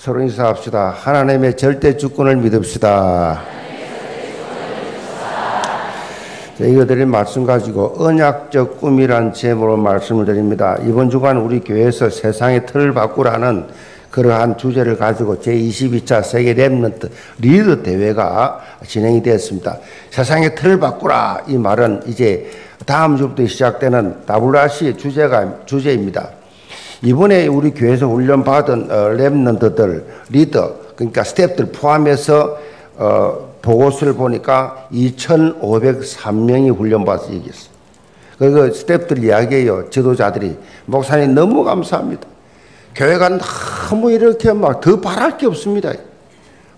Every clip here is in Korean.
서로 인사합시다. 하나님의 절대 주권을 믿읍시다. 저희가 드린 말씀 가지고 언약적 꿈이란 제목으로 말씀을 드립니다. 이번 주간 우리 교회에서 세상의 틀을 바꾸라는 그러한 주제를 가지고 제22차 세계 Remnant 리더 대회가 진행이 되었습니다. 세상의 틀을 바꾸라 이 말은 이제 다음 주부터 시작되는 WRC 주제가 주제입니다. 이번에 우리 교회에서 훈련 받은 어, 랩런트들 리더 그러니까 스태프들 포함해서 어, 보고서를 보니까 2,503명이 훈련 받아서 얘기했어요. 그 스태프들 이야기예요. 지도자들이. 목사님 너무 감사합니다. 교회가 너무 이렇게 막 더 바랄 게 없습니다.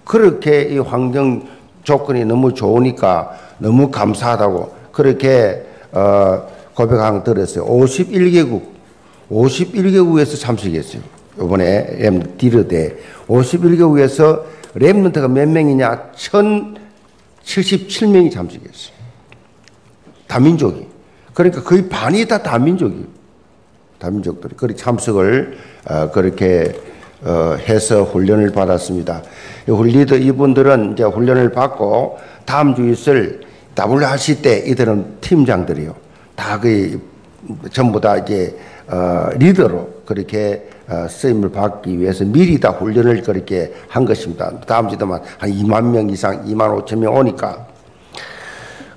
그렇게 이 환경 조건이 너무 좋으니까 너무 감사하다고 그렇게 어, 고백한 들었어요. 51개국, 51개국에서 참석했어요. 이번에 엠디르 대 51개국에서 랩런트가 몇 명이냐? 1077명이 참석했어요. 다민족이. 그러니까 거의 반이 다 다민족이에요. 다민족들이. 그렇게 참석을 어, 그렇게 어, 해서 훈련을 받았습니다. 리더 이분들은 이제 훈련을 받고 다음 주 있을 WRC 때 이들은 팀장들이요. 다 그 전부 다 이제 어, 리더로 그렇게 어, 쓰임을 받기 위해서 미리 다 훈련을 그렇게 한 것입니다. 다음 주도만 한 2만 명 이상, 2만 5천 명 오니까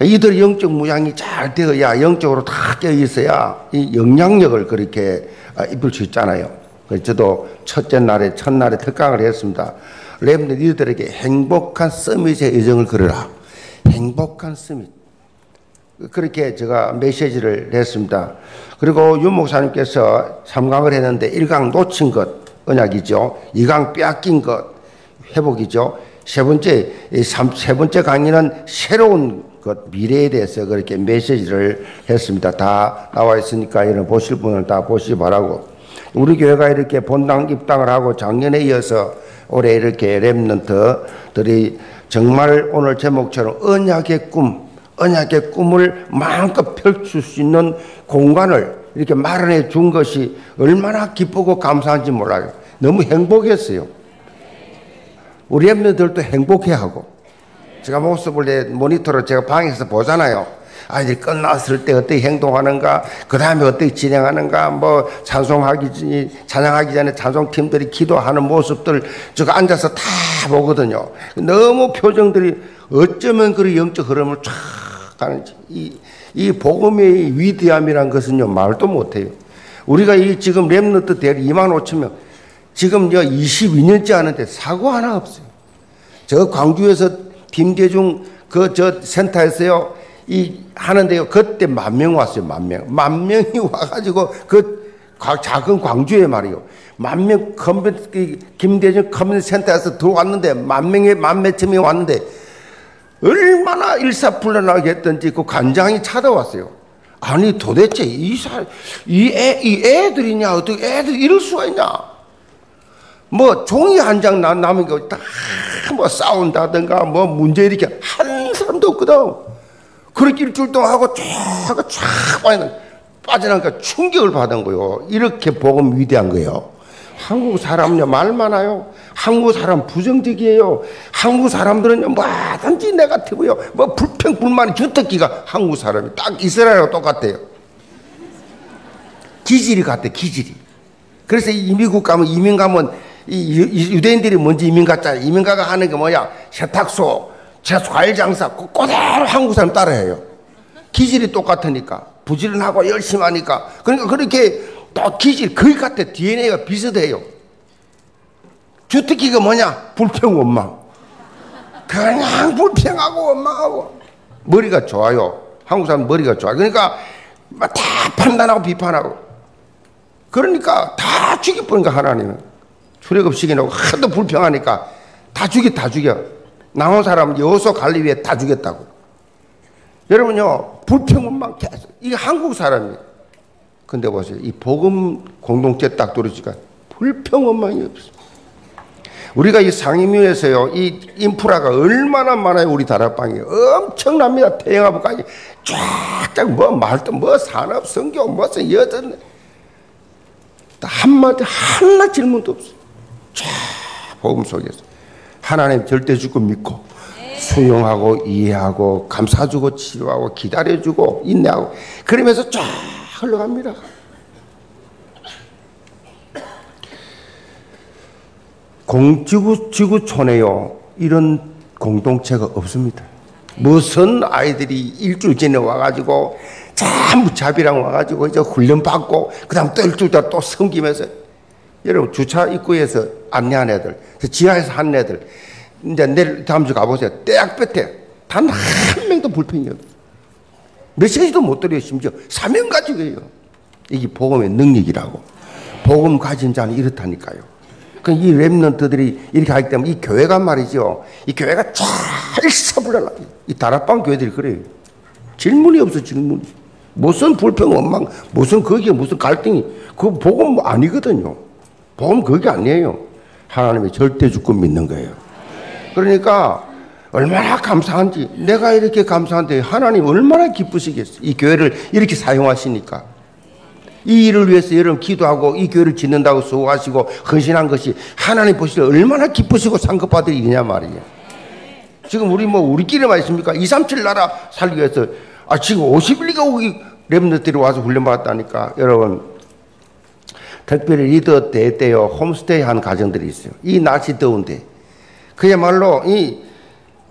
이들 영적 무장이 잘 되어야 영적으로 다 깨어 있어야 이 영향력을 그렇게 어, 입을 수 있잖아요. 그래서 저도 첫째 날에 첫날에 특강을 했습니다. 랩들 이들에게 행복한 서밋의 여정을 걸어라. 행복한 서밋. 그렇게 제가 메시지를 냈습니다. 그리고 윤 목사님께서 3강을 했는데 1강 놓친 것 언약이죠. 2강 빼앗긴 것 회복이죠. 세 번째 세 번째 강의는 새로운 것 미래에 대해서 그렇게 메시지를 했습니다. 다 나와 있으니까 이런 보실 분을 다 보시기 바라고 우리 교회가 이렇게 본당 입당을 하고 작년에 이어서 올해 이렇게 랩런트들이 정말 오늘 제목처럼 언약의 꿈 언약의 꿈을 마음껏 펼칠 수 있는 공간을 이렇게 마련해 준 것이 얼마나 기쁘고 감사한지 몰라요. 너무 행복했어요. 우리 엠들도 행복해하고 제가 모습을 내 모니터로 제가 방에서 보잖아요. 아이들이 끝났을 때 어떻게 행동하는가, 그 다음에 어떻게 진행하는가, 뭐 찬송하기 전에 찬양하기 전에 찬송팀들이 기도하는 모습들 제가 앉아서 다 보거든요. 너무 표정들이 어쩌면 그 영적 흐름을 쫙 가는지 이, 이 복음의 위대함이란 것은요 말도 못해요. 우리가 이 지금 랩너트 대략 2만 5천 명 지금 요 22년째 하는데 사고 하나 없어요. 저 광주에서 김대중 그 저 센터에서요 이 하는데요 그때 만 명 왔어요 만 명. 만 명이 와가지고 그 작은 광주에 말이요. 만명 컴퓨터 김대중 컴퓨터 센터에서 들어왔는데 만 명에 만 몇천 명이 왔는데 얼마나 일사불란하게 했던지 그 관장이 찾아왔어요. 아니 도대체 이 사, 이 애, 이 애들이냐 어떻게 애들 이럴 수가 있냐? 뭐 종이 한 장 남은 거 다 뭐 싸운다든가 뭐 문제 일으켜 한 사람도 없거든. 그렇게 출동하고 쫙, 쫙 빠져나니까 충격을 받은 거요. 이렇게 복음 위대한 거예요. 한국 사람은요, 말 많아요. 한국 사람 부정적이에요. 한국 사람들은요, 뭐든지 네가티브요. 뭐 불평, 불만이 주특기가 한국 사람이 딱 이스라엘하고 똑같아요. 기질이 같아, 기질이. 그래서 이 미국 가면, 이민 가면, 이 유대인들이 먼저 이민 갔잖아요. 이민 가가 하는 게 뭐야? 세탁소, 과일 장사, 그대로 한국 사람 따라해요. 기질이 똑같으니까. 부지런하고 열심히 하니까. 그러니까 그렇게 또 기질 거의 같아. DNA가 비슷해요. 주특기가 뭐냐? 불평 원망. 그냥 불평하고 원망하고. 머리가 좋아요. 한국 사람 머리가 좋아. 그러니까 다 판단하고 비판하고. 그러니까 다 죽여버리니까 하나님은. 출애굽 시기나고 하도 불평하니까 다 죽여 다 죽여. 나온 사람 여호수 관리 위해 다 죽였다고. 여러분요 불평 원망 계속. 이게 한국 사람이에요. 근데 보세요. 이 복음 공동체 딱 들어지니까 불평 원망이 없어. 우리가 이 상임위에서요, 이 인프라가 얼마나 많아요, 우리 다락방이. 엄청납니다. 태영아부까지 쫙쫙 뭐 말도 뭐 산업, 성교, 무슨 여전. 한마디, 하나 질문도 없어. 쫙 복음 속에서 하나님 절대 주고 믿고 수용하고 이해하고 감사주고 치료하고 기다려주고 인내하고 그러면서 쫙 흘러갑니다. 공지구 지구촌에요 이런 공동체가 없습니다. 무슨 아이들이 일주일 전에 와가지고 전부 자비랑 와가지고 이제 훈련 받고 그다음 또 일주일 또 섬기면서 여러분 주차 입구에서 안내한 애들 지하에서 한 애들 이제 내일 다음 주 가보세요. 끝에 단 한 명도 불평이 없어. 메시지도 못 드려요. 심지어 사명 가지고 해요. 이게 복음의 능력이라고. 복음 가진 자는 이렇다니까요. 그이 랩런트들이 이렇게 하기 때문에 이 교회가 말이죠. 이 교회가 잘 서불러라. 이 다락방 교회들이 그래요. 질문이 없어, 질문이. 무슨 불평, 원망, 무슨 거기에 무슨 갈등이. 그 복음 아니거든요. 복음 그게 아니에요. 하나님의 절대 주권 믿는 거예요. 그러니까 얼마나 감사한지 내가 이렇게 감사한데 하나님 얼마나 기쁘시겠어. 이 교회를 이렇게 사용하시니까. 이 일을 위해서 여러분 기도하고 이 교회를 짓는다고 수고하시고 헌신한 것이 하나님 때 얼마나 기쁘시고 상급받을 일이냐 말이에요. 지금 우리 뭐 우리끼리만 있습니까? 2, 3, 7 나라 살기 위해서 아 지금 51가 오기 랩너들이 와서 훈련받았다니까 여러분 특별히 리더 대 때요 홈스테이 한 가정들이 있어요. 이 날씨 더운데 그야말로 이,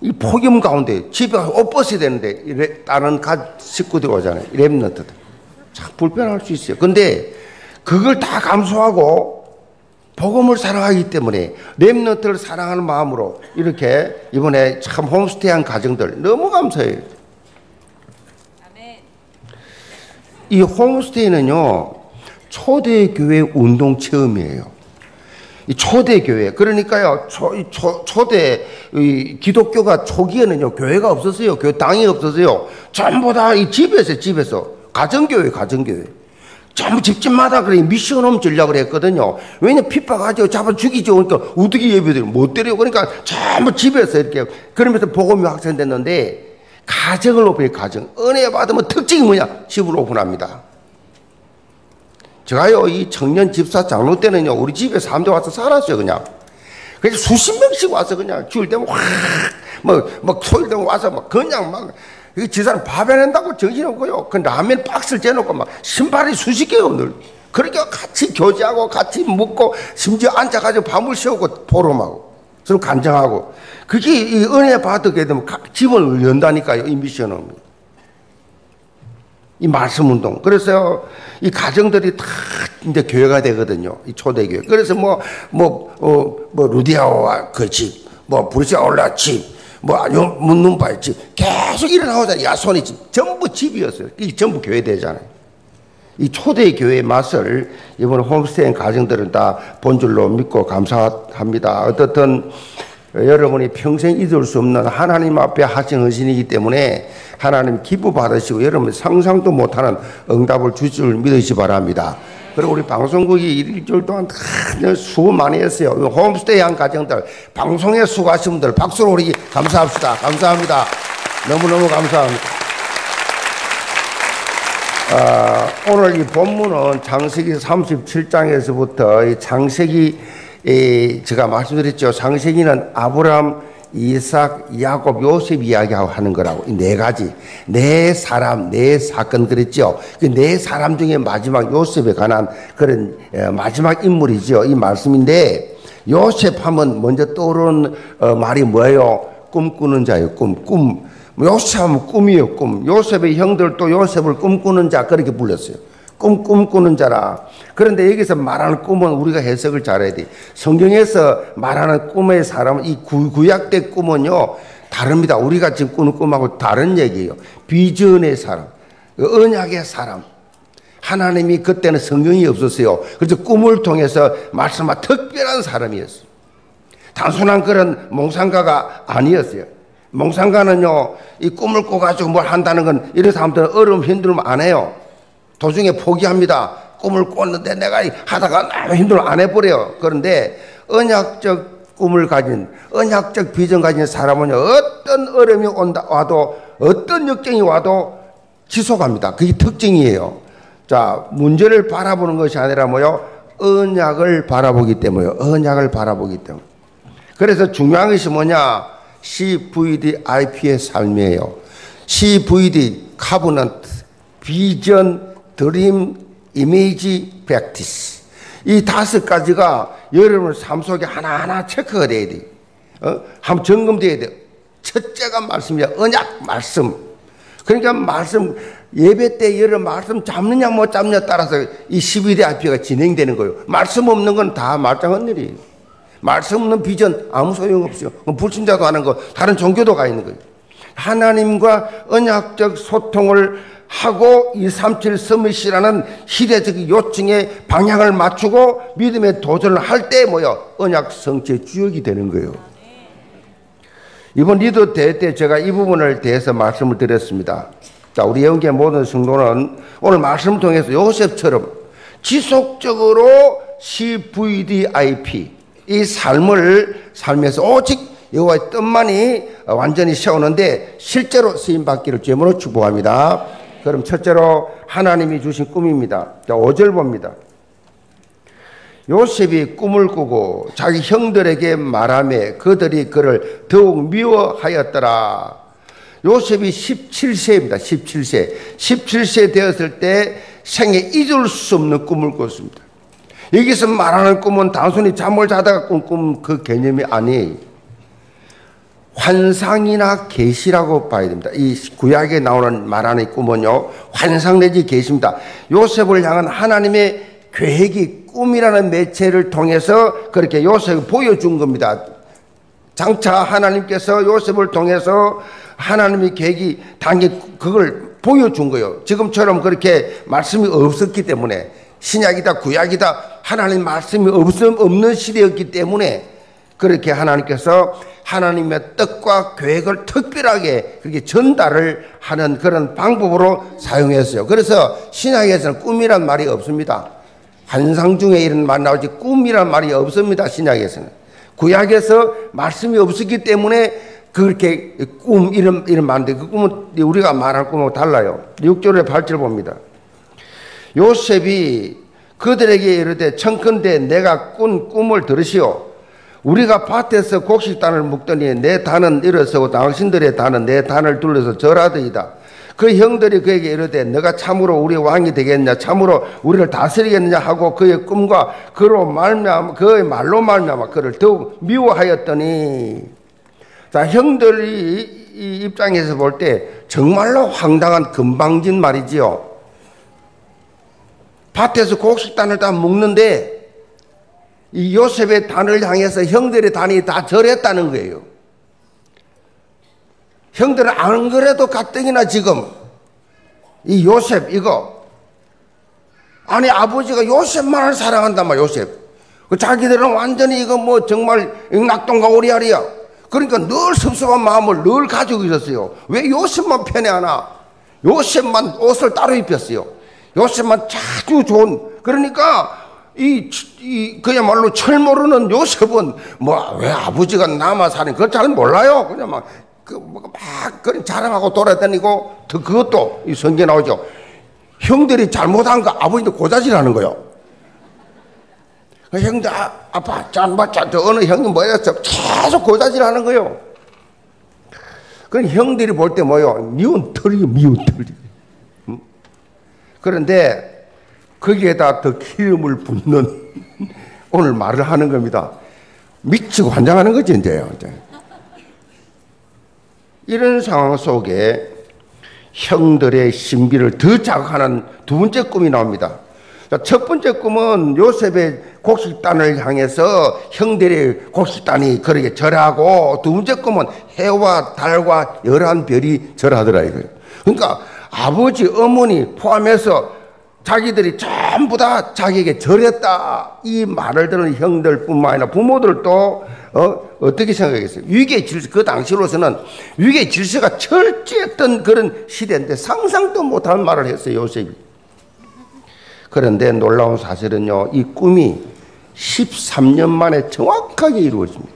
이 폭염 가운데 집에 옷 벗어야 되는데 다른 가 식구들 오잖아요. 랩너트들. 참 불편할 수 있어요. 근데 그걸 다 감수하고 복음을 사랑하기 때문에 랩너트를 사랑하는 마음으로 이렇게 이번에 참 홈스테이한 가정들 너무 감사해요. 이 홈스테이는요 초대 교회 운동 체험이에요. 초대 교회. 그러니까요, 초, 초, 초대, 기독교가 초기에는요, 교회가 없었어요. 교 땅이 없었어요. 전부 다 이 집에서, 집에서. 가정교회, 가정교회. 전부 집집마다 그래 미션홈 전략을 했거든요. 왜냐 핍박하죠. 잡아 죽이죠. 그러니까 어떻게 예배드려? 못 때려. 그러니까 전부 집에서 이렇게 그러면서 복음이 확산됐는데 가정을 오픈해 가정. 은혜 받으면 특징이 뭐냐? 집을 오픈합니다. 제가요, 이 청년 집사 장로 때는요, 우리 집에 사람들 와서 살았어요, 그냥. 그래서 수십 명씩 와서 그냥 주일 되면 확, 뭐, 뭐, 토요일 되면 와서 막 그냥 막, 지사람 밥 해낸다고 정신없고요. 그 라면 박스를 재놓고 막 신발이 수십 개요, 늘. 그러니까 같이 교제하고 같이 먹고 심지어 앉아가지고 밤을 새우고 보름하고 서로 간증하고 그게 이 은혜 받게 되면 집을 연다니까요, 이 미션은. 이 말씀 운동. 그래서 이 가정들이 다 이제 교회가 되거든요. 이 초대교회. 그래서 뭐, 뭐, 어, 뭐, 루디아오와 그 집, 뭐, 브루시아올라 집, 뭐, 문눈발 집, 계속 일어나오잖아요. 야손의 집. 전부 집이었어요. 이 전부 교회 되잖아요. 이 초대 교회의 맛을 이번 홈스테이 가정들은 다 본 줄로 믿고 감사합니다. 어떻든 여러분이 평생 잊을 수 없는 하나님 앞에 하신 헌신이기 때문에 하나님 기뻐 받으시고 여러분 상상도 못하는 응답을 주실 줄 믿으시 바랍니다. 그리고 우리 방송국이 일주일 동안 수고 많이 했어요. 홈스테이 한 가정들, 방송에 수고하신 분들 박수로 우리 감사합시다. 감사합니다. 너무너무 감사합니다. 아, 오늘 이 본문은 장세기 37장에서부터 장세기 제가 말씀드렸죠. 장세기는 아브라함 이삭, 야곱, 요셉 이야기하고 하는 거라고. 이 네 가지. 네 사람, 네 사건 그랬죠. 그 네 사람 중에 마지막 요셉에 관한 그런 마지막 인물이죠. 이 말씀인데 요셉 하면 먼저 떠오르는 어, 말이 뭐예요? 꿈꾸는 자예요. 꿈, 꿈. 요셉 하면 꿈이에요. 꿈. 요셉의 형들도 요셉을 꿈꾸는 자 그렇게 불렀어요. 꿈 꿈꾸는 자라. 그런데 여기서 말하는 꿈은 우리가 해석을 잘해야 돼. 성경에서 말하는 꿈의 사람은 이 구약대 꿈은요 다릅니다. 우리가 지금 꾸는 꿈하고 다른 얘기예요. 비전의 사람, 언약의 사람. 하나님이 그때는 성경이 없었어요. 그래서 꿈을 통해서 말씀한 특별한 사람이었어요. 단순한 그런 몽상가가 아니었어요. 몽상가는요, 이 꿈을 꿔가지고 뭘 한다는 건 이런 사람들은 어려움, 힘들면 안 해요. 도중에 포기합니다. 꿈을 꿨는데 내가 하다가 너무 힘들어 안 해버려요. 그런데 언약적 꿈을 가진, 언약적 비전 가진 사람은요, 어떤 어려움이 온다, 와도, 어떤 역경이 와도 지속합니다. 그게 특징이에요. 자, 문제를 바라보는 것이 아니라 뭐요? 언약을 바라보기 때문에요. 언약을 바라보기 때문에. 그래서 중요한 것이 뭐냐? CVDIP의 삶이에요. CVD, covenant, 비전, dream, 이미지, practice. 이 다섯 가지가 여러분의 삶 속에 하나하나 체크가 돼야 돼. 어? 한번 점검돼야 돼. 첫째가 말씀이야. 언약 말씀. 그러니까 말씀 예배 때 여러 말씀 잡느냐 못 잡느냐 따라서 이 12대 IP가 진행되는 거예요. 말씀 없는 건 다 말짱한 일이에요. 말씀 없는 비전 아무 소용없어요. 불신자도 하는 거 다른 종교도 가 있는 거예요. 하나님과 언약적 소통을 하고 이 삼칠 서밋이라는 시대적 요청에 방향을 맞추고 믿음의 도전을 할 때 뭐요? 언약 성체 주역이 되는 거예요. 이번 리더 대회 때 제가 이 부분을 대해서 말씀을 드렸습니다. 자, 우리 영계 모든 성도는 오늘 말씀을 통해서 요셉처럼 지속적으로 CVDIP 이 삶을 살면서 오직 여호와의 뜻만이 완전히 세우는데 실제로 쓰임 받기를 주님으로 축복합니다. 그럼 첫째로 하나님이 주신 꿈입니다. 자, 5절 봅니다. 요셉이 꿈을 꾸고 자기 형들에게 말하며 그들이 그를 더욱 미워하였더라. 요셉이 17세입니다. 17세. 17세 되었을 때 생에 잊을 수 없는 꿈을 꿨습니다. 여기서 말하는 꿈은 단순히 잠을 자다가 꾼 꿈 그 개념이 아니에요. 환상이나 계시라고 봐야 됩니다. 이 구약에 나오는 말하는 꿈은요, 환상 내지 계시입니다. 요셉을 향한 하나님의 계획이 꿈이라는 매체를 통해서 그렇게 요셉을 보여준 겁니다. 장차 하나님께서 요셉을 통해서 하나님의 계획이 당연히 그걸 보여준 거예요. 지금처럼 그렇게 말씀이 없었기 때문에 신약이다 구약이다 하나님 말씀이 없는 시대였기 때문에 그렇게 하나님께서 하나님의 뜻과 계획을 특별하게 그렇게 전달을 하는 그런 방법으로 사용했어요. 그래서 신약에서는 꿈이란 말이 없습니다. 환상 중에 이런 말 나오지 꿈이란 말이 없습니다. 신약에서는. 구약에서 말씀이 없었기 때문에 그렇게 꿈 이런 이런 말인데 그 꿈은 우리가 말할 꿈하고 달라요. 6절에 8절 봅니다. 요셉이 그들에게 이르되 청컨대 내가 꾼 꿈을 들으시오. 우리가 밭에서 곡식단을 묶더니 내 단은 일어서고 당신들의 단은 내 단을 둘러서 절하더이다. 그 형들이 그에게 이르되 너가 참으로 우리 왕이 되겠냐 참으로 우리를 다스리겠느냐 하고 그의 꿈과 그로 말미암아 그의 말로 말미암아 그를 더욱 미워하였더니 자 형들이 이 입장에서 볼 때 정말로 황당한 금방진 말이지요. 밭에서 곡식단을 다 묶는데 이 요셉의 단을 향해서 형들의 단이 다 절했다는 거예요. 형들은 안 그래도 가뜩이나 지금 이 요셉 이거 아니 아버지가 요셉만을 사랑한단 말 요셉. 그 자기들은 완전히 이거 뭐 정말 낙동과 오리알이야. 그러니까 늘 섭섭한 마음을 늘 가지고 있었어요. 왜 요셉만 편애하나? 요셉만 옷을 따로 입혔어요. 요셉만 아주 좋은 그러니까 이, 이 그야말로 철 모르는 요셉은 뭐 왜 아버지가 남아 사는 그걸 잘 몰라요. 그냥 막 그막 그런 자랑하고 돌아다니고 또 그것도 이 성경에 나오죠. 형들이 잘못한 거 아버지도 고자질하는 거요. 그 형들 아, 아빠 짠바짠 저 어느 형이 뭐였어 계속 고자질하는 거요. 그 형들이 볼 때 뭐요 미운 털이 미운 털이. 음? 그런데 거기에다 더 기름을 붓는 오늘 말을 하는 겁니다. 미치고 환장하는 거지. 이제. 이런 상황 속에 형들의 신비를 더 자극하는 두 번째 꿈이 나옵니다. 첫 번째 꿈은 요셉의 곡식단을 향해서 형들의 곡식단이 그렇게 절하고 두 번째 꿈은 해와 달과 열한 별이 절하더라 이거예요. 그러니까 아버지, 어머니 포함해서 자기들이 전부 다 자기에게 절했다. 이 말을 듣는 형들 뿐만 아니라 부모들도 어, 어떻게 생각했어요? 위계 질서, 그 당시로서는 위계 질서가 철저했던 그런 시대인데 상상도 못한 말을 했어요, 요셉이. 그런데 놀라운 사실은요, 이 꿈이 13년 만에 정확하게 이루어집니다.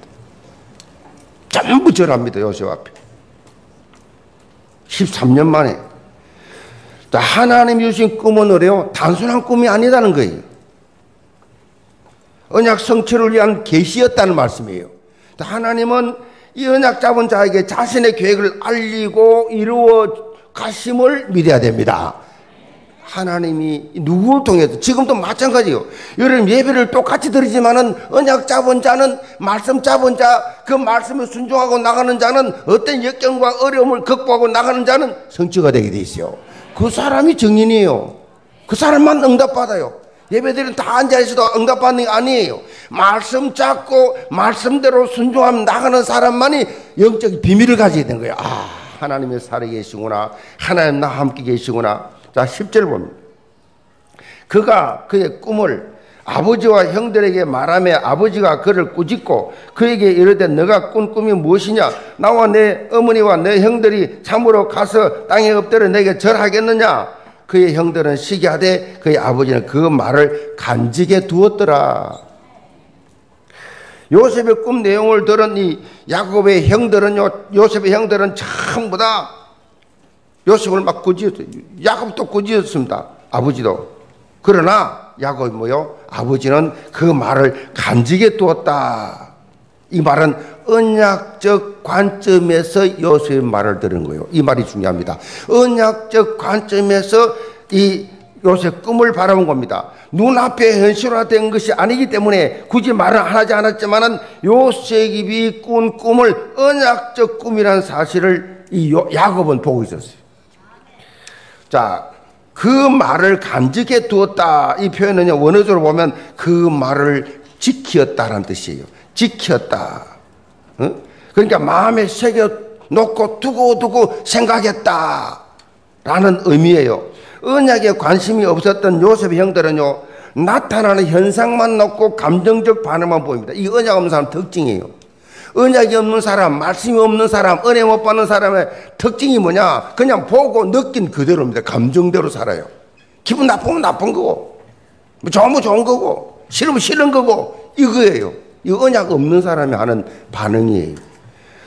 전부 절합니다, 요셉 앞에. 13년 만에. 하나님이 주신 꿈은 어래요? 단순한 꿈이 아니다는 거예요. 언약 성취를 위한 계시였다는 말씀이에요. 하나님은 이 언약 잡은 자에게 자신의 계획을 알리고 이루어 가심을 믿어야 됩니다. 하나님이 누구를 통해서 지금도 마찬가지요. 여러분 예배를 똑같이 드리지만은 언약 잡은 자는 말씀 잡은 자, 그 말씀을 순종하고 나가는 자는 어떤 역경과 어려움을 극복하고 나가는 자는 성취가 되게 돼 있어요. 그 사람이 정인이에요. 그 사람만 응답받아요. 예배드리는 다 앉아있어도 응답받는 게 아니에요. 말씀 잡고 말씀대로 순종하면 나가는 사람만이 영적 비밀을 가지게 된 거예요. 아, 하나님의 살아 계시구나. 하나님 나와 함께 계시구나. 자, 10절 봅니다. 그가 그의 꿈을 아버지와 형들에게 말하며 아버지가 그를 꾸짖고 그에게 이르되 너가 꾼 꿈이 무엇이냐 나와 내 어머니와 내 형들이 참으로 가서 땅에 엎드려 내게 절하겠느냐 그의 형들은 시기하되 그의 아버지는 그 말을 간직해 두었더라 요셉의 꿈 내용을 들은 이 야곱의 형들은요 요셉의 형들은 전부 다 요셉을 막 꾸짖었어요. 야곱도 꾸짖었습니다. 아버지도. 그러나 야곱이 뭐요? 아버지는 그 말을 간직해 두었다. 이 말은 언약적 관점에서 요셉의 말을 들은 거예요. 이 말이 중요합니다. 언약적 관점에서 이 요셉 꿈을 바라본 겁니다. 눈앞에 현실화된 것이 아니기 때문에 굳이 말을 하지 않았지만은 요셉이 꾼 꿈을 언약적 꿈이라는 사실을 이 야곱은 보고 있었어요. 자, 그 말을 간직해 두었다. 이 표현은 원어적으로 보면 그 말을 지켰다라는 뜻이에요. 지켰다. 어? 그러니까 마음에 새겨 놓고 두고 두고 생각했다. 라는 의미예요. 언약에 관심이 없었던 요셉의 형들은요, 나타나는 현상만 놓고 감정적 반응만 보입니다. 이 언약 없는 사람 특징이에요. 언약이 없는 사람, 말씀이 없는 사람, 은혜 못 받는 사람의 특징이 뭐냐? 그냥 보고 느낀 그대로입니다. 감정대로 살아요. 기분 나쁘면 나쁜 거고, 뭐 좋으면 좋은 거고, 싫으면 싫은 거고, 이거예요. 이 언약 없는 사람이 하는 반응이에요.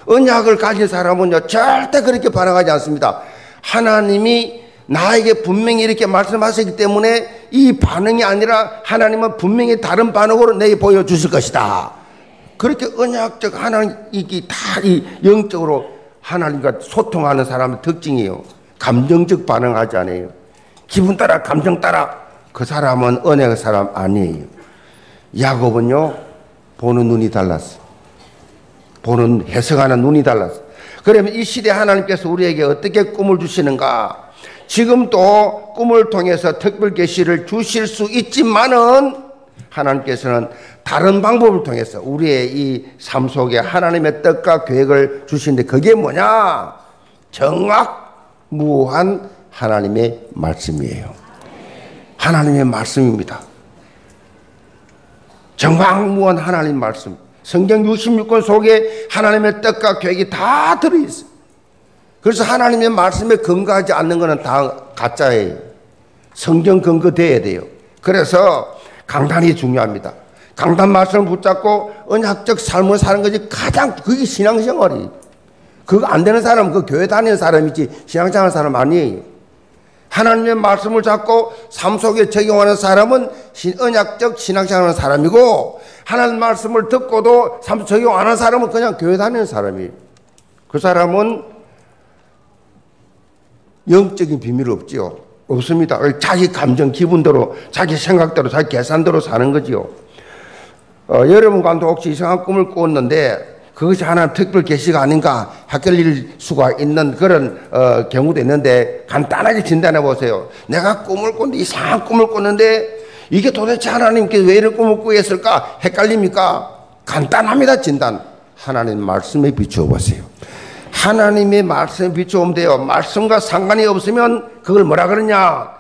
언약을 가진 사람은요, 절대 그렇게 반응하지 않습니다. 하나님이 나에게 분명히 이렇게 말씀하시기 때문에 이 반응이 아니라 하나님은 분명히 다른 반응으로 내게 보여주실 것이다. 그렇게 언약적 하나님이 다 이 영적으로 하나님과 소통하는 사람의 특징이에요. 감정적 반응하지 않아요. 기분 따라 감정 따라 그 사람은 은혜의 사람 아니에요. 야곱은요 보는 눈이 달랐어. 보는 해석하는 눈이 달랐어. 그러면 이 시대 하나님께서 우리에게 어떻게 꿈을 주시는가? 지금도 꿈을 통해서 특별 계시를 주실 수 있지만은 하나님께서는 다른 방법을 통해서 우리의 이 삶 속에 하나님의 뜻과 계획을 주시는데 그게 뭐냐? 정확 무한 하나님의 말씀이에요. 하나님의 말씀입니다. 정확무한 하나님 말씀. 성경 66권 속에 하나님의 뜻과 계획이 다 들어있어요. 그래서 하나님의 말씀에 근거하지 않는 것은 다 가짜예요. 성경 근거돼야 돼요. 그래서 강단이 중요합니다. 강단 말씀을 붙잡고 언약적 삶을 사는 것이 가장 그게 신앙생활이. 그거 안 되는 사람은 그 교회 다니는 사람이지 신앙생활 사람 아니에요. 하나님의 말씀을 잡고 삶 속에 적용하는 사람은 언약적 신앙생활하는 사람이고 하나님 말씀을 듣고도 삶 적용 안 하는 사람은 그냥 교회 다니는 사람이에요. 그 사람은 영적인 비밀이 없지요. 없습니다. 자기 감정, 기분대로, 자기 생각대로, 자기 계산대로 사는 거지요. 어, 여러분과도 혹시 이상한 꿈을 꾸었는데 그것이 하나 특별 계시가 아닌가 헷갈릴 수가 있는 그런 어, 경우도 있는데 간단하게 진단해 보세요. 내가 꿈을 꿨는데 이상한 꿈을 꿨는데 이게 도대체 하나님께 왜 이런 꿈을 꾸었을까 헷갈립니까? 간단합니다 진단. 하나님 말씀에 비추어 보세요. 하나님의 말씀에 비추면 돼요. 말씀과 상관이 없으면 그걸 뭐라 그러냐?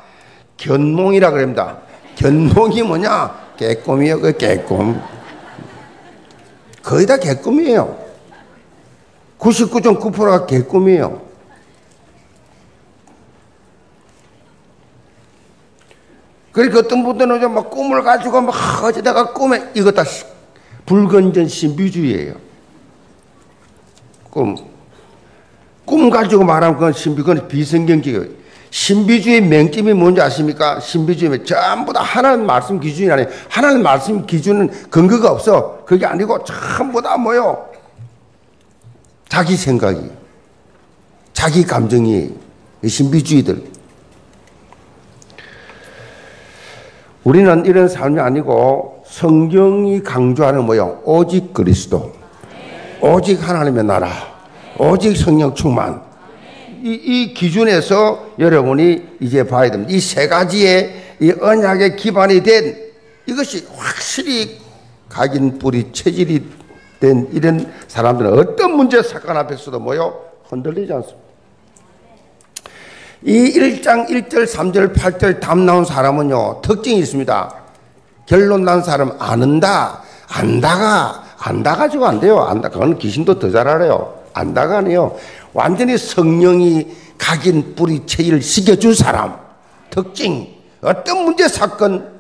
견몽이라 그럽니다. 견몽이 뭐냐? 개꿈이요, 그 개꿈. 거의 다 개꿈이에요. 99.9%가 개꿈이에요. 그러니까 어떤 분들은 막 꿈을 가지고 막 어쩌다가 꿈에 이거 다 불건전 신비주의예요. 꿈. 꿈 가지고 말하면 그건 신비, 그건 비성경적이에요. 신비주의 맹점이 뭔지 아십니까? 신비주의 전부 다 하나님 말씀 기준이 아니에요. 하나님 말씀 기준은 근거가 없어. 그게 아니고 전부 다 뭐요? 자기 생각이, 자기 감정이 신비주의들. 우리는 이런 삶이 아니고 성경이 강조하는 모양 오직 그리스도, 오직 하나님의 나라, 오직 성령 충만. 이, 이 기준에서 여러분이 이제 봐야 됩니다. 이 세 가지의 이 언약의 기반이 된 이것이 확실히 각인 뿌리 체질이 된 이런 사람들은 어떤 문제 사건 앞에서도 뭐요 흔들리지 않습니다. 이 1장 1절 3절 8절 답 나온 사람은요 특징이 있습니다. 결론 난 사람 안다 안다가 안다 가지고 안 돼요. 안다 그건 귀신도 더 잘 알아요. 안다가 아니에요. 완전히 성령이 각인 뿌리 체일 시켜준 사람 특징 어떤 문제 사건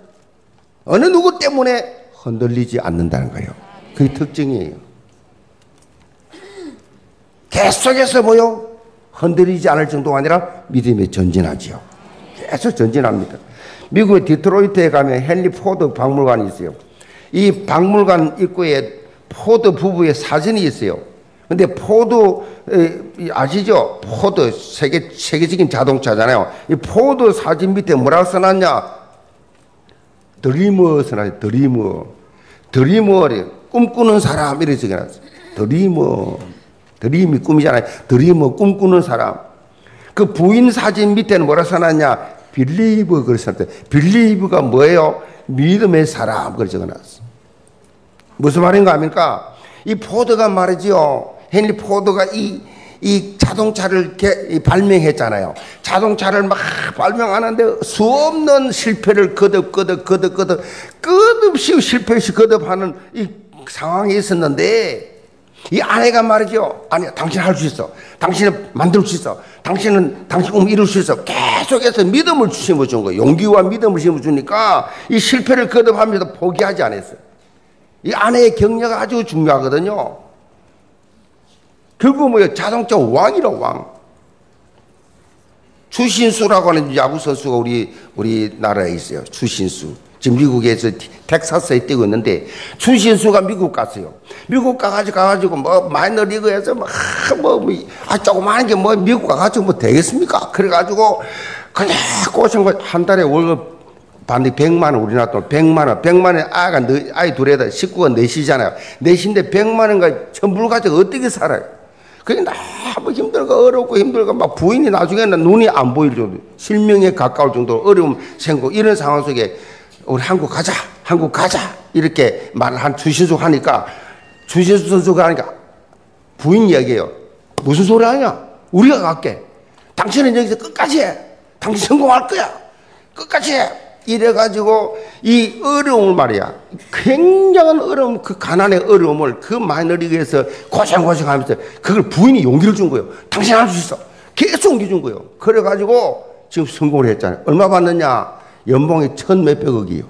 어느 누구 때문에 흔들리지 않는다는 거예요. 그게 특징이에요. 계속해서 뭐요? 흔들리지 않을 정도가 아니라 믿음에 전진하지요. 계속 전진합니다. 미국의 디트로이트에 가면 헨리 포드 박물관이 있어요. 이 박물관 입구에 포드 부부의 사진이 있어요. 근데 포드 아시죠? 포드 세계 세계적인 자동차잖아요. 이 포드 사진 밑에 뭐라고 써놨냐? dreamer 써놨어요. dreamer, dreamer를 꿈꾸는 사람 이렇게 적어놨어요. dreamer. dream이 꿈이잖아요. dreamer는 꿈꾸는 사람. 그 부인 사진 밑에는 뭐라 써놨냐? believer 그걸 써놨어요. believer가 뭐예요? 믿음의 사람 그걸 적어놨어. 무슨 말인가 합니까? 이 포드가 말이죠. 헨리 포드가 이, 이 자동차를 개, 발명했잖아요. 자동차를 막 발명하는데 수없는 실패를 거듭, 거듭, 거듭, 거듭, 끝없이 실패시 거듭하는 이 상황이 있었는데 이 아내가 말이죠. 아니, 당신 할 수 있어. 당신은 만들 수 있어. 당신은 당신 꿈 이룰 수 있어. 계속해서 믿음을 심어준 거예요. 용기와 믿음을 심어주니까 이 실패를 거듭하면서 포기하지 않았어요. 이 아내의 격려가 아주 중요하거든요. 결국 뭐예요? 자동차 왕이라 왕. 추신수라고 하는 야구 선수가 우리 우리 나라에 있어요. 추신수. 지금 미국에서 텍사스에 뛰고 있는데 추신수가 미국 갔어요. 미국 가가지고 가가지고 뭐 마이너리그에서 뭐뭐 뭐, 아 조그마한 게 뭐 미국 가가지고 뭐 되겠습니까? 그래가지고 그냥 고생 한 달에 월급 반대 100만 원 우리나라 돈 100만 원 100만 원 아가 아이 둘에다 식구가 넷이잖아요. 넷인데 100만 원가 전부를 가지고 어떻게 살아요? 그게 너무 힘들고 어렵고 힘들고 막 부인이 나중에는 눈이 안 보일 정도 실명에 가까울 정도로 어려움 생고 이런 상황 속에 우리 한국 가자, 한국 가자 이렇게 말을 한 주신수 하니까 주신수 선수가 하니까 부인 이야기해요. 무슨 소리 하냐? 우리가 갈게. 당신은 여기서 끝까지 해. 당신 성공할 거야. 끝까지 해. 이래가지고 이 어려움을 말이야. 굉장한 어려움, 그 가난의 어려움을 그 마이너리그에서 고생고생 하면서 그걸 부인이 용기를 준 거예요. 당신 할 수 있어. 계속 용기 준 거예요. 그래가지고 지금 성공을 했잖아요. 얼마 받느냐? 연봉이 천 몇백억이요.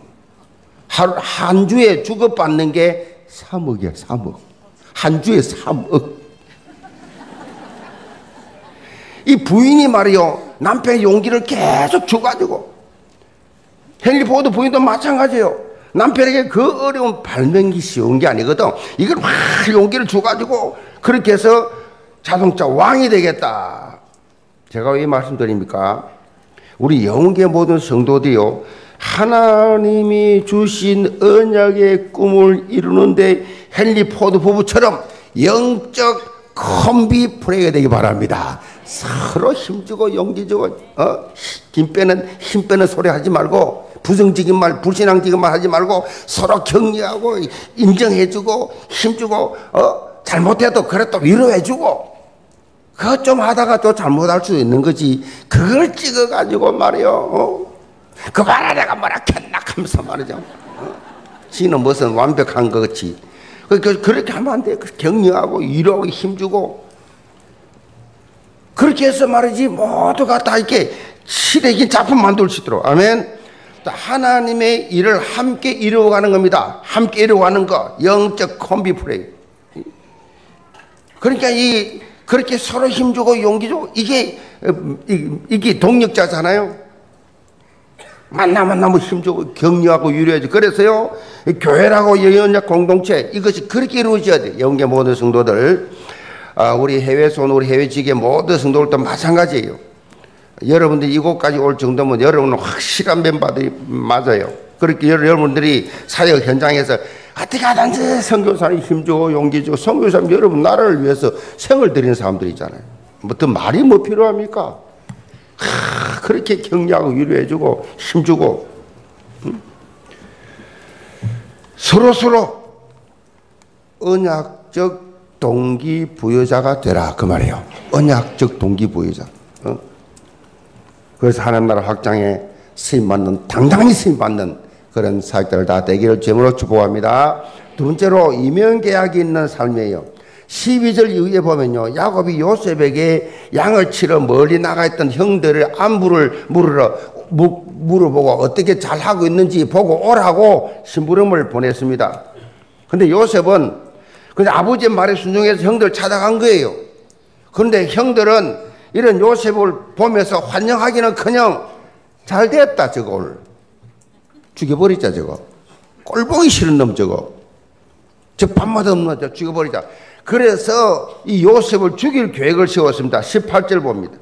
하루, 한 주에 주급받는 게 3억이야, 3억. 한 주에 3억. 이 부인이 말이요, 남편의 용기를 계속 줘가지고, 헨리 포드 부인도 마찬가지예요. 남편에게 그 어려운 발명기 쉬운 게 아니거든. 이걸 막 용기를 줘가지고, 그렇게 해서 자동차 왕이 되겠다. 제가 왜 말씀드립니까? 우리 영계 모든 성도들요 하나님이 주신 언약의 꿈을 이루는데 헨리 포드 부부처럼 영적 콤비 플레이가 되기 바랍니다. 서로 힘주고 용기 주고 어? 힘 빼는 힘 빼는 소리 하지 말고 부정적인 말 불신앙적인 말 하지 말고 서로 격려하고 인정해주고 힘주고 어? 잘못해도 그래도 위로해주고 그것 좀 하다가 또 잘못할 수 있는 거지. 그걸 찍어가지고 말이요. 어? 그 봐라 내가 뭐라 캔나 하면서 말이죠. 어? 지는 무슨 완벽한 것 같이. 그, 그, 그렇게 하면 안 돼. 그 격려하고 위로하고 힘주고. 그렇게 해서 말이지 모두가 다 이렇게 시대적인 작품 만들 수 있도록. 아멘. 하나님의 일을 함께 이루어가는 겁니다. 함께 이루어가는 거. 영적 콤비 플레이. 그러니까 이 그렇게 서로 힘주고 용기 주고 이게 이게 동력자잖아요. 만나 만나면 힘주고 격려하고 유리하지. 그래서요 교회라고 연약 공동체 이것이 그렇게 이루어져야 돼. 영계 모든 성도들 아, 우리 해외에서 온 우리 해외 지계 모든 성도들도 마찬가지예요. 여러분들이 이곳까지 올 정도면 여러분은 확실한 멤버들이 맞아요. 그렇게 여러분들이 사역 현장에서 어떻게 하든지 선교사님 힘주고 용기 주고 선교사님 여러분 나라를 위해서 생을 드리는 사람들이잖아요. 뭐더 말이 뭐 필요합니까? 하, 그렇게 격려하고 위로해주고 힘주고 응? 서로 서로 언약적 동기부여자가 되라 그 말이에요. 언약적 동기부여자. 어? 그래서 하나님 나라 확장에 쓰임 받는 당당히 쓰임 받는 그런 사역들을 다 되기를 제물로 축복합니다. 두 번째로 이명계약이 있는 삶이에요. 12절 이후에 보면요. 야곱이 요셉에게 양을 치러 멀리 나가 있던 형들의 안부를 물으러 무, 물어보고 어떻게 잘하고 있는지 보고 오라고 심부름을 보냈습니다. 근데 요셉은 그냥 아버지의 말에 순종해서 형들 찾아간 거예요. 그런데 형들은 이런 요셉을 보면서 환영하기는 그냥 잘 됐다, 저걸. 죽여버리자, 저거. 꼴 보기 싫은 놈, 저거. 저 밤마다 없는 저 죽여버리자. 그래서 이 요셉을 죽일 계획을 세웠습니다. 18절 봅니다.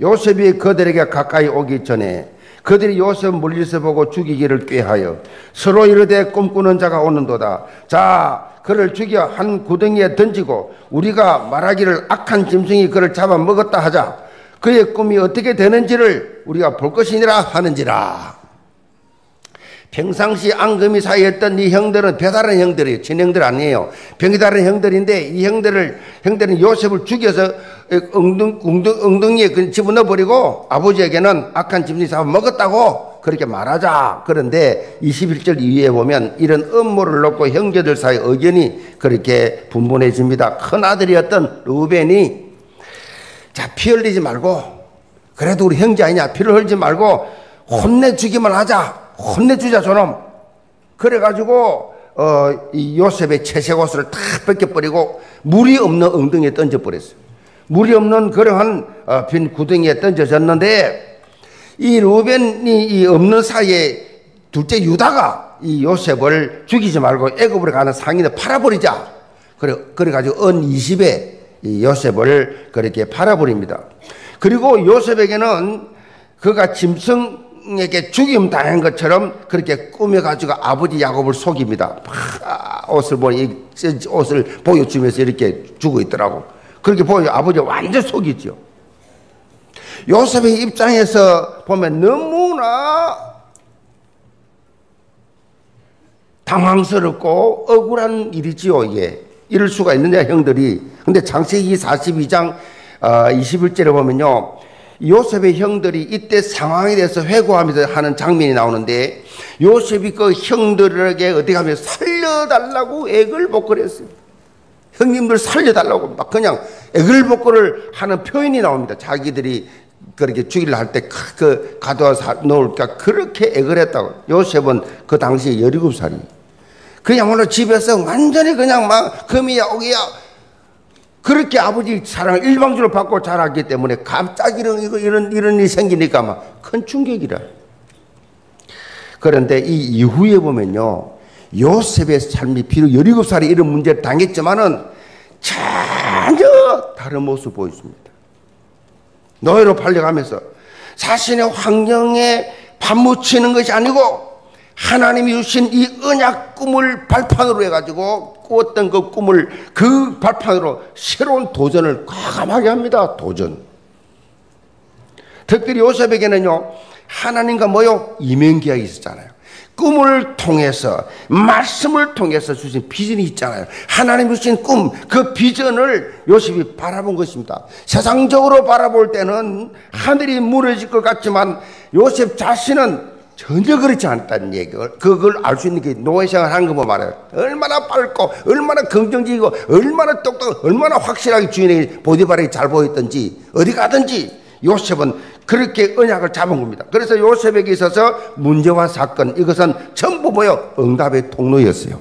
요셉이 그들에게 가까이 오기 전에 그들이 요셉 멀리서 보고 죽이기를 꾀하여 서로 이르되 꿈꾸는 자가 오는도다. 자, 그를 죽여 한 구덩이에 던지고 우리가 말하기를 악한 짐승이 그를 잡아 먹었다 하자. 그의 꿈이 어떻게 되는지를 우리가 볼 것이니라 하는지라. 평상시 앙금이 사이였던 이 형들은 배다른 형들이에요. 친형들 아니에요. 병이 다른 형들인데 이 형들을, 형들은 요셉을 죽여서 엉덩, 엉덩, 엉덩이에 집어넣어 버리고 아버지에게는 악한 짐승이 잡아 먹었다고 그렇게 말하자. 그런데 21절 이후에 보면 이런 음모를 놓고 형제들 사이 의견이 그렇게 분분해집니다. 큰 아들이었던 루벤이 자, 피 흘리지 말고 그래도 우리 형제 아니냐. 피를 흘리지 말고 혼내주기만 하자. 혼내주자 저놈. 그래가지고 어, 이 요셉의 채색 옷을 다 벗겨버리고 물이 없는 엉덩이에 던져버렸어요. 물이 없는 그러한 어, 빈 구덩이에 던져졌는데 이 루벤이 이 없는 사이에 둘째 유다가 이 요셉을 죽이지 말고 애굽으로 가는 상인을 팔아버리자. 그래 그래가지고 은 20에 이 요셉을 그렇게 팔아버립니다. 그리고 요셉에게는 그가 짐승 에게 죽임 당한 것처럼 그렇게 꾸며가지고 아버지 야곱을 속입니다. 옷을 보니 옷을 보여주면서 이렇게 주고 있더라고. 그렇게 보여 아버지 완전 속이죠. 요셉의 입장에서 보면 너무나 당황스럽고 억울한 일이지요, 이게. 이럴 수가 있느냐, 형들이. 근데 장세기 42장 21절에 어, 보면요. 요셉의 형들이 이때 상황에 대해서 회고하면서 하는 장면이 나오는데 요셉이 그 형들에게 어디 가면 살려달라고 애글복걸했어요. 형님들 살려달라고 막 그냥 애글복걸을 하는 표현이 나옵니다. 자기들이 그렇게 죽이려 할 때 그 가둬서 놓을까 그렇게 애걸 했다고. 요셉은 그 당시에 17살이. 그야말로 집에서 완전히 그냥 막 금이야 오기야 그렇게 아버지 사랑을 일방적으로 받고 자랐기 때문에 갑자기 이런, 이런, 이런 일이 생기니까 막 큰 충격이라. 그런데 이 이후에 보면요. 요셉의 삶이 비록 17살에 이런 문제를 당했지만은 전혀 다른 모습을 보였습니다. 노예로 팔려가면서 자신의 환경에 파묻히는 것이 아니고 하나님이 주신 이 언약 꿈을 발판으로 해가지고 꾸었던 그 꿈을 그 발판으로 새로운 도전을 과감하게 합니다. 도전. 특별히 요셉에게는요, 하나님과 뭐요? 이면 계약이 있었잖아요. 꿈을 통해서, 말씀을 통해서 주신 비전이 있잖아요. 하나님 주신 꿈, 그 비전을 요셉이 바라본 것입니다. 세상적으로 바라볼 때는 하늘이 무너질 것 같지만 요셉 자신은 전혀 그렇지 않다는 얘기. 그걸 알 수 있는 게 노예 생활 한 것만 말해요. 얼마나 밝고, 얼마나 긍정적이고, 얼마나 똑똑, 얼마나 확실하게 주인에게 보디바락이 잘 보였던지, 어디 가든지 요셉은 그렇게 언약을 잡은 겁니다. 그래서 요셉에게 있어서 문제와 사건, 이것은 전부 뭐요? 응답의 통로였어요.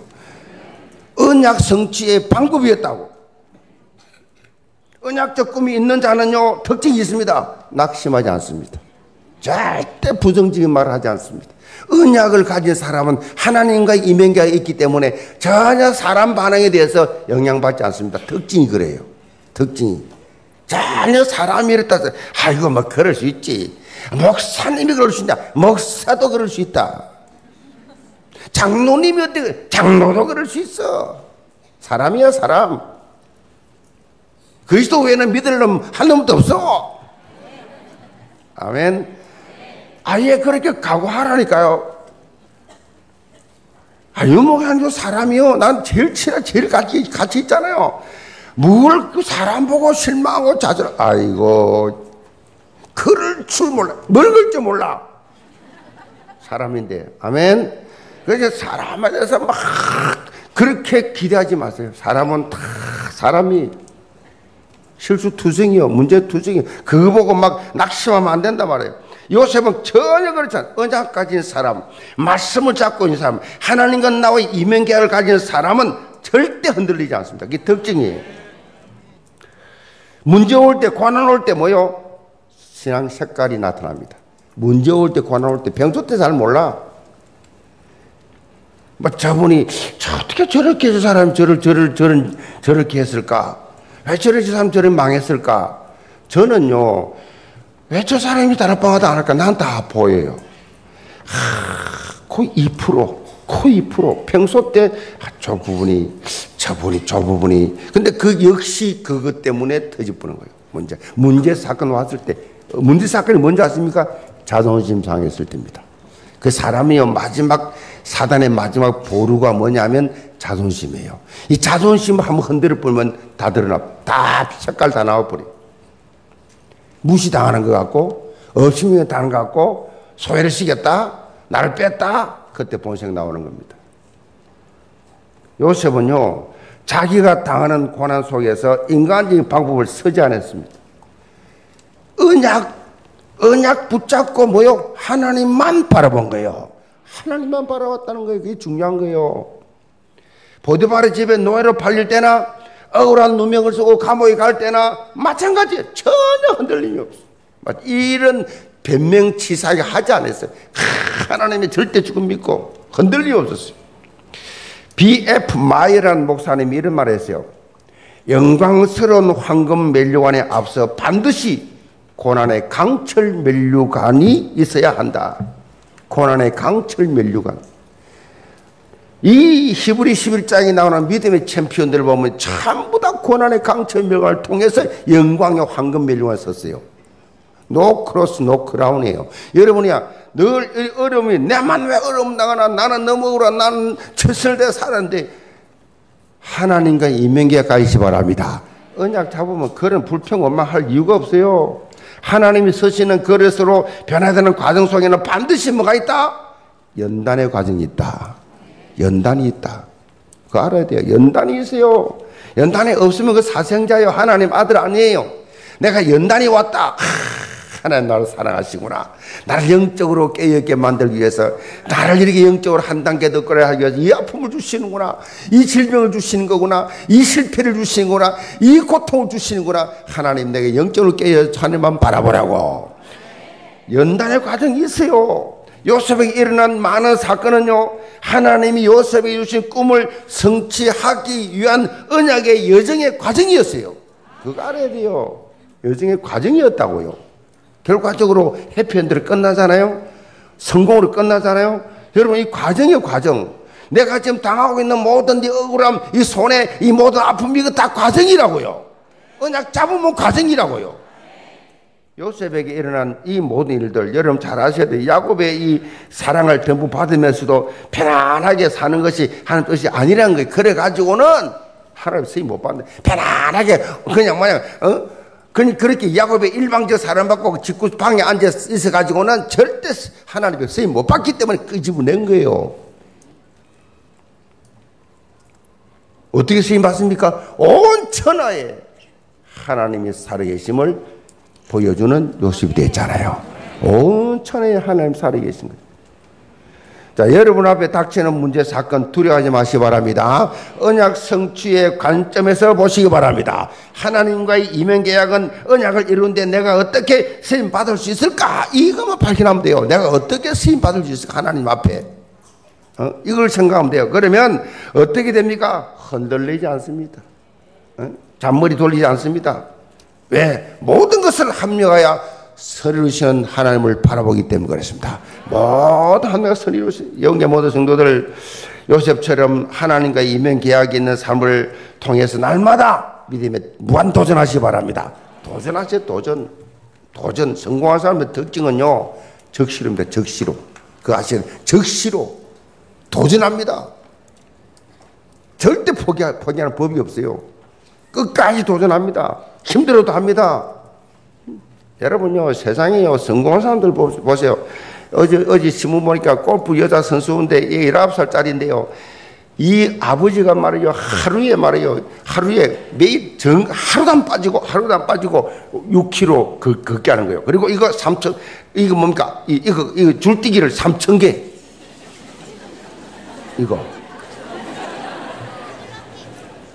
언약 성취의 방법이었다고. 언약적 꿈이 있는 자는요, 특징이 있습니다. 낙심하지 않습니다. 절대 부정적인 말을 하지 않습니다. 언약을 가진 사람은 하나님과 이면계가 있기 때문에 전혀 사람 반응에 대해서 영향받지 않습니다. 특징이 그래요. 특징이. 전혀 사람이 이랬다. 아이고, 뭐, 그럴 수 있지. 목사님이 그럴 수 있다. 목사도 그럴 수 있다. 장로님이 어떻게, 장로도 그럴 수 있어. 사람이야, 사람. 그리스도 외에는 믿을 놈, 한 놈도 없어. 아멘. 아예 그렇게 각오하라니까요. 아, 유목이 아니고 사람이요. 난 제일 친한, 제일 같이, 같이 있잖아요. 뭘 그 사람 보고 실망하고 좌절, 아이고, 그럴 줄 몰라. 뭘 그럴 줄 몰라. 사람인데. 아멘. 그래서 사람에 대해서 막 그렇게 기대하지 마세요. 사람은 다 사람이 실수 투성이요. 문제 투성이. 그거 보고 막 낙심하면 안 된단 말이에요. 요셉은 전혀 그렇지 않아. 언약 가진 사람, 말씀을 잡고 있는 사람, 하나님과 나와의 이면계약을 가진 사람은 절대 흔들리지 않습니다. 그게 특징이에요. 문제 올 때, 고난 올 때 뭐요? 신앙 색깔이 나타납니다. 문제 올 때, 고난 올 때, 병조 때잘 몰라. 뭐 저분이 저 어떻게 저렇게 저 사람 저를 저를 저런 저렇게 했을까? 왜 저렇게 사람 저를 망했을까? 저는요 왜 저 사람이 다락방하다 안 할까? 난 다 보여요. 하, 거의 2%, 거의 2%. 평소 때저 아, 부분이 저 부분이 저 부분이 근데 그 역시 그것 때문에 터져보는 거예요. 문제 문제 사건 왔을 때 문제 사건이 뭔지 아십니까? 자존심 상했을 때입니다. 그 사람이요 마지막 사단의 마지막 보루가 뭐냐면 자존심이에요. 이 자존심 한번 흔들어 보면 다 드러나, 다 색깔 다 나와 버려. 무시당하는 것 같고, 당하는 것 같고, 소외를 시켰다, 나를 뺐다, 그때 본색 나오는 겁니다. 요셉은요, 자기가 당하는 고난 속에서 인간적인 방법을 쓰지 않았습니다. 언약, 언약 붙잡고 뭐요? 하나님만 바라본 거예요. 하나님만 바라왔다는 거예요. 그게 중요한 거예요. 보디바르 집에 노예로 팔릴 때나 억울한 누명을 쓰고 감옥에 갈 때나 마찬가지예요. 전혀 흔들림이 없어. 이런 변명치사하게 하지 않았어요. 하나님의 절대 죽음 믿고 흔들림이 없었어요. B.F. 마이라는 목사님이 이런 말을 했어요. 영광스러운 황금 멜류관에 앞서 반드시 고난의 강철 멜류관이 있어야 한다. 고난의 강철 멸류관. 이 히브리 11장에 나오는 믿음의 챔피언들을 보면 전부 다 고난의 강철 멸관을 통해서 영광의 황금 멸관을 썼어요. 노 크로스 노 크라운이에요. 여러분이야 늘 어려움이 내만 왜 어려움 나가나 나는 너무 억울하 나는 철설대 살았는데 하나님과 이명계가 가시 바랍니다. 언약 잡으면 그런 불평 원망할 이유가 없어요. 하나님이 서시는 그릇으로 변화되는 과정 속에는 반드시 뭐가 있다? 연단의 과정이 있다. 연단이 있다. 그거 알아야 돼요. 연단이 있어요. 연단이 없으면 그 사생자요. 하나님 아들 아니에요. 내가 연단이 왔다. 하 나님 나를 사랑하시구나. 나를 영적으로 깨어있게 만들기 위해서 나를 이렇게 영적으로 한 단계 더 끌어야 하기 위해서 이 아픔을 주시는구나. 이 질병을 주시는 거구나. 이 실패를 주시는구나. 이 고통을 주시는구나. 하나님 내게 영적으로 깨어 하나님만 바라보라고. 연단의 과정이 있어요. 요셉에게 일어난 많은 사건은요, 하나님이 요셉에게 주신 꿈을 성취하기 위한 언약의 여정의 과정이었어요. 그거 알아야 돼요. 여정의 과정이었다고요. 결과적으로 해피엔드로 끝나잖아요. 성공으로 끝나잖아요. 여러분 이 과정이에요 과정. 내가 지금 당하고 있는 모든 이 억울함, 이 손에 이 모든 아픔 이거 다 과정이라고요. 언약 잡으면 과정이라고요. 요셉에게 일어난 이 모든 일들 여러분 잘 아셔야 돼요. 야곱의 이 사랑을 전부 받으면서도 편안하게 사는 것이 하는 뜻이 아니라는 거예요. 그래 가지고는 하나님 쓰임 못 받는다. 편안하게 그냥 뭐냐 어? 그렇게 야곱의 일방적 사랑받고 직구 방에 앉아 있어 가지고는 절대 하나님의 쓰임 못 받기 때문에 끄집어낸 거예요. 어떻게 쓰임 받습니까? 온 천하에 하나님의 살아계심을 보여주는 요셉이 됐잖아요. 온 천하에 하나님 살아계신 거예요. 자, 여러분 앞에 닥치는 문제, 사건 두려워하지 마시기 바랍니다. 언약 성취의 관점에서 보시기 바랍니다. 하나님과의 이면 계약은 언약을 이루는데 내가 어떻게 쓰임 받을 수 있을까? 이것만 발견하면 돼요. 내가 어떻게 쓰임 받을 수 있을까? 하나님 앞에. 어? 이걸 생각하면 돼요. 그러면 어떻게 됩니까? 흔들리지 않습니다. 어? 잔머리 돌리지 않습니다. 왜? 모든 것을 합력하여 선이루신 하나님을 바라보기 때문에 그렇습니다. 모든 하나님과 선이루신 영계 모든 성도들 요셉처럼 하나님과 이면 계약이 있는 삶을 통해서 날마다 믿음에 무한 도전하시 기 바랍니다. 도전하세요, 도전. 도전. 성공한 사람의 특징은요, 적시로입니다, 적시로. 그 아시는 적시로. 도전합니다. 절대 포기, 포기하는 법이 없어요. 끝까지 도전합니다. 힘들어도 합니다. 여러분요, 세상에요, 성공한 사람들 보세요. 어제, 어제 신문 보니까 골프 여자 선수인데 19살짜리인데요. 이 아버지가 말이요, 하루에 말이요, 하루에 매일 정, 하루도 안 빠지고, 하루도 안 빠지고 6kg 그, 걷게 하는 거예요. 그리고 이거 3천, 이거 뭡니까? 이, 이거, 이거 줄뛰기를 3천 개. 이거.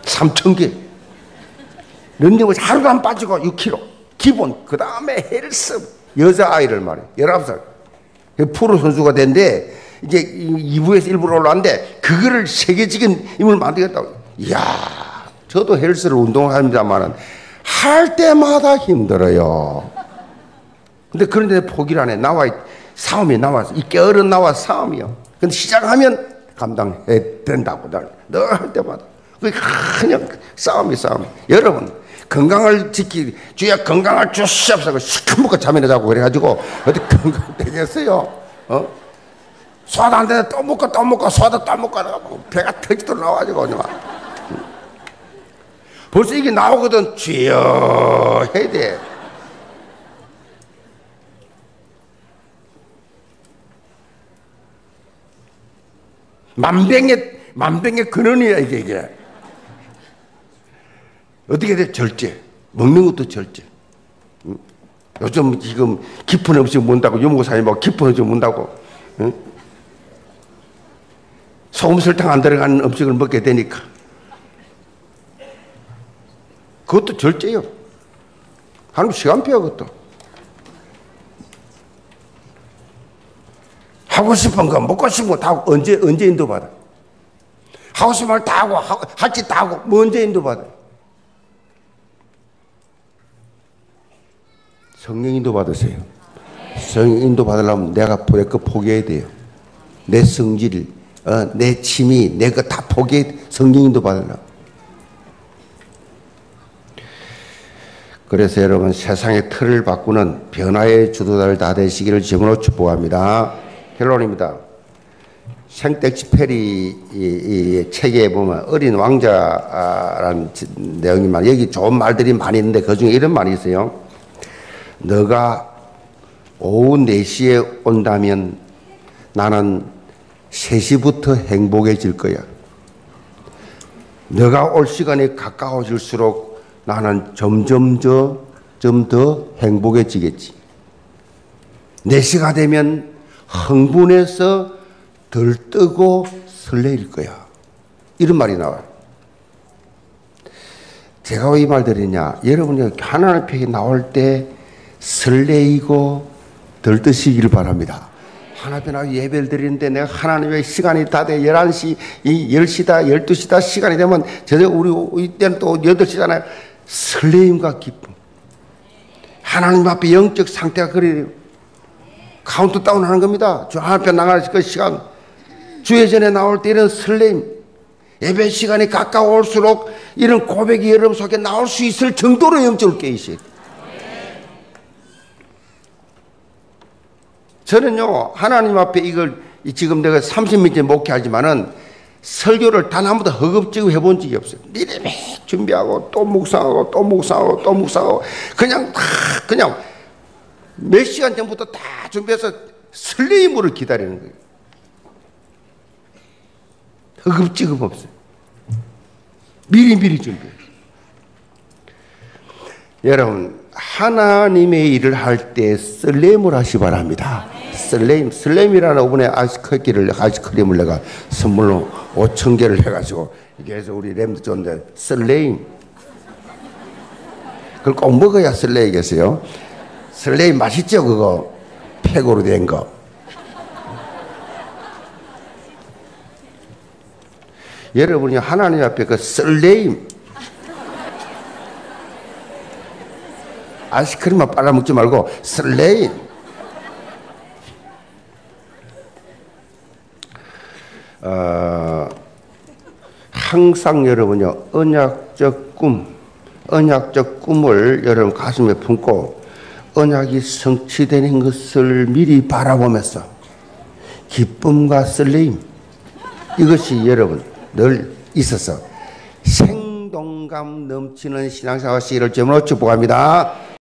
3천 개. 런닝을 하루도 안 빠지고 6kg. 기본. 그 다음에 헬스. 여자아이를 말해. 19살. 프로 선수가 된데, 이제 2부에서 1부로 올라왔는데, 그거를 세계적인 인물 만들겠다고. 이야, 저도 헬스를 운동을 합니다만은, 할 때마다 힘들어요. 근데 그런데 포기를 안 해. 나와, 싸움이 나와서. 이 게으른 나와 싸움이요. 근데 시작하면 감당해야 된다고. 늘 할 때마다. 그냥 싸움이 싸움. 여러분, 건강을 지키, 주야 건강을 주시옵소서. 시커멓고 잠이나 자고 그래가지고, 어디 건강 되겠어요? 어? 소화도 안 되는데 또 먹고 또 먹고 소화도 또 먹고 배가 터지도 나와가지고 그냥. 벌써 이게 나오거든. 주여 해야 돼. 만병의 만병의 근원이야 이게 이게 어떻게 돼? 절제. 먹는 것도 절제. 응? 요즘 지금 깊은 음식 먹는다고 유목사님 뭐 깊은 음식 먹는다고. 응? 소금 설탕 안 들어가는 음식을 먹게 되니까. 그것도 절제요. 하나님 시간표야 그것도. 하고 싶은 거 먹고 싶은 거 다 언제 언제 인도받아? 하고 싶은 걸다 하고 할 짓 다 하고 뭐 언제 인도받아 성령 인도 받으세요. 성령 인도 받으려면 내가 내거 포기해야 돼요. 내 성질, 어, 내 취미, 내 거 다 포기해 성령 인도 받으려면. 그래서 여러분 세상의 틀을 바꾸는 변화의 주도자를 다 되시기를 지금으로 축복합니다. 결론입니다. 생텍쥐 페리 책에 보면 어린 왕자라는 내용이만 여기 좋은 말들이 많이 있는데 그 중에 이런 말이 있어요. 너가 오후 4시에 온다면 나는 3시부터 행복해질 거야. 너가 올 시간이 가까워질수록 나는 점점 더 행복해지겠지. 4시가 되면 흥분해서 들뜨고 설레일 거야. 이런 말이 나와요. 제가 왜 이 말 드리냐? 여러분이 하나님 앞에 나올 때 설레이고 들뜨시기를 바랍니다. 하나님 앞 예배를 드리는데 내가 하나님의 시간이 다 돼. 11시, 10시다, 12시다 시간이 되면 저녁 우리 이때는 또 8시잖아요. 설레임과 기쁨. 하나님 앞에 영적 상태가 그래 카운트다운 하는 겁니다. 주 앞에 나갈 그 시간. 주의 전에 나올 때 이런 설레임. 예배 시간이 가까울수록 이런 고백이 여러분 속에 나올 수 있을 정도로 영적을 깨있어요. 저는요, 하나님 앞에 이걸 지금 내가 30년째 목회하지만은 설교를 단 한 번도 허겁지겁 해본 적이 없어요. 미리미 준비하고 또 묵상하고 또 묵상하고 또 묵상하고 그냥 다 그냥 몇 시간 전부터 다 준비해서 설레임으로 기다리는 거예요. 허겁지겁 없어요. 미리미리 준비해요. 여러분, 하나님의 일을 할 때 설렘을 하시 바랍니다. 슬레임, 슬레임이라는 오븐에 아이스크림을, 아이스크림을 내가 선물로 5천 개를 해가지고, 해서 우리 램도 줬는데, 슬레임. 그걸 꼭 먹어야 슬레이겠어요. 슬레임 맛있죠, 그거? 팩으로 된 거. 여러분이 하나님 앞에 그 슬레임, 아이스크림만 빨아먹지 말고 설레임. 어, 항상 여러분요 언약적 꿈, 언약적 꿈을 여러분 가슴에 품고 언약이 성취되는 것을 미리 바라보면서 기쁨과 설레임 이것이 여러분 늘 있어서 생동감 넘치는 신앙생활 시기를 제물로 축복합니다.